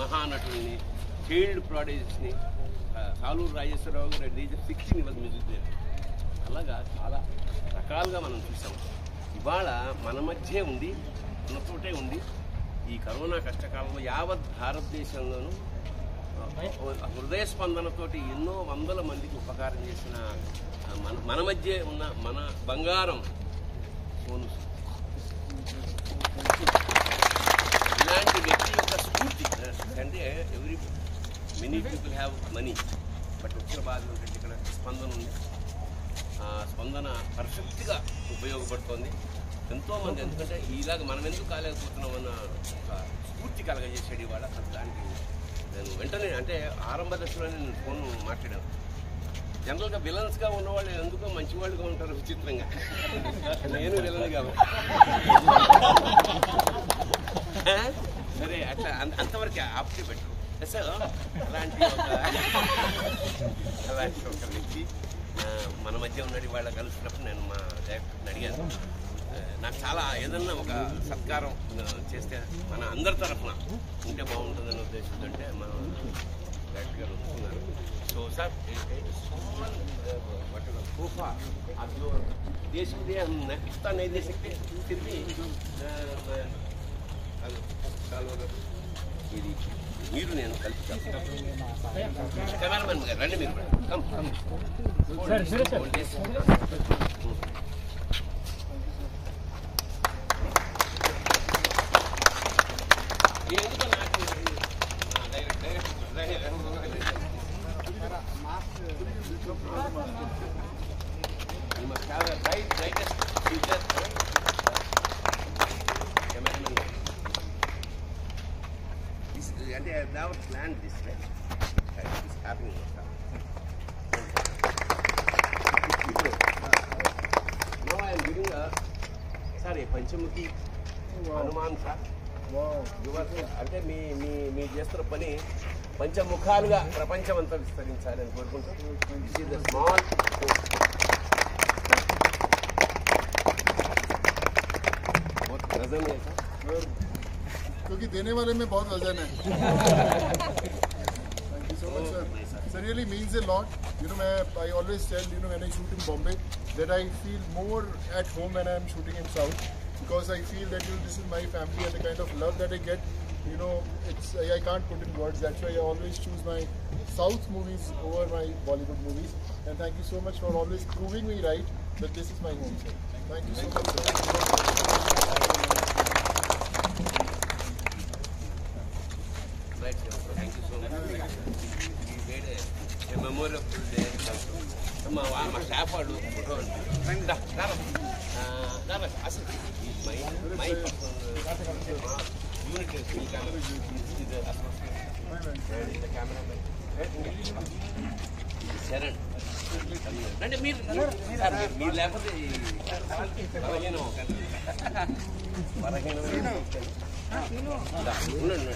మహానటుల్ని child ప్రాడేజెస్ని సాలూరు రాజేశ్వరరావు గారు రీజ్ సిక్స్టీన్ ఇవ్వదు మ్యూజిక్ డైరెక్టర్ అలాగా చాలా రకాలుగా మనం చూసాం. ఇవాళ మన మధ్య ఉంది మనతోటే ఉంది ఈ కరోనా కష్టకాలంలో యావత్ భారతదేశంలోనూ హృదయ స్పందనతోటి ఎన్నో వందల మందికి ఉపకారం చేసిన మన మన మధ్య ఉన్న మన బంగారం సోను. ఇలాంటి వ్యక్తి యొక్క స్ఫూర్తి అంటే every many people have money but వచ్చిన బాధ ఏంటంటే ఇక్కడ స్పందన ఉంది. ఆ స్పందన పర్ఫెక్ట్గా ఉపయోగపడుతోంది. ఎంతోమంది ఎందుకంటే ఇలాగ మనం ఎందుకు కాలేకపోతున్నాం అన్న ఒక స్ఫూర్తి కలగజేసాడు ఇవాళ దానికి నేను వెంటనే అంటే ఆరంభ దశలోనే నేను ఫోన్ మాట్లాడాను. జనరల్గా విలన్స్గా ఉన్నవాళ్ళు ఎందుకో మంచివాళ్ళుగా ఉంటారు విచిత్రంగా. నేను విలన్ కాబట్టి? సరే అట్లా అంత- అంతవరకు ఆప్తి పెట్టు. సో అలాంటి అలాంటి ఒక మన మధ్య ఉన్నాడు వాళ్ళ కలిసినప్పుడు నేను మా డైరెక్టర్ని అడిగాను. నాకు చాలా ఏదన్నా ఒక సత్కారం చేస్తే మన అందరి తరఫున ఉంటే బాగుంటుందనే ఉద్దేశంతో అంటే మా డైరెక్టర్ గారు ఒప్పుకున్నారు. సో సార్ తోఫా దేశం నకిస్తా నై దే ఇది. మీరు నేను కలిసి కెమెరామెన్ గారు రండి మీరు కూడా. కమ్ కమ్ సార్, సరే, సార్. Hold this. ఇది ఎందుకో నాకు ఆ, direct direct direct You must have a bright, brightest future. strategy, and they have never planned this way. Right? It's happening. Now I am giving a sorry Panchamuki Hanuman sir. అంటే మీ మీ మీ చేస్తున్న పని పంచముఖాలుగా ప్రపంచం అంతా విస్తరించాలని కోరుకుంటున్నాం స్మాల్ ప్రజెంట్ చేశాం क्योंकि देने वाले में बहुत वज़न है। Sir really means a lot you know my I always tell you know man I shoot in Bombay that I feel more at home and I am shooting in South because I feel that you this is my family and the kind of love that I get you know it's I I can't put in word that's why I always choose my South movies over my Bollywood movies and thank you so much for always proving me right that this is my home sir thank you so much a, a memorable day. మా వా- మా staff వాళ్ళు photo రండి దా, రారా. ఆ, రారా, అసలు ఈ మై మై యూనిట్ ఈ కెమెరా ఇది అసలు ఇది కెమెరా శరణ్ రండి మీరు సార్, మీరు- మీరు లేకపోతే ఈ బలహీనం బలహీనం దా, ఉండండి ఉండండి.